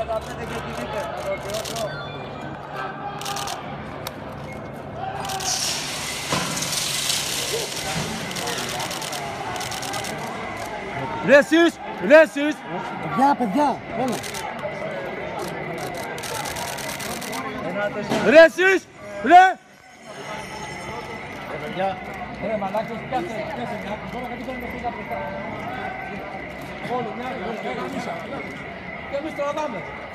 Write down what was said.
Ρε εσείς, ρε εσείς. Παιδιά, παιδιά, έλα. Ρε ρε. Παιδιά, ρε μαλάκος, πιάσε, πιάσε μια. Τώρα κάτι θέλουμε να πεις τα. Όλοι, μια, μια, μια, μια, μια, μια, μια, μια, μια, μια, μια, μια, μια, μια, μια, μια, μια, Mr. Obama.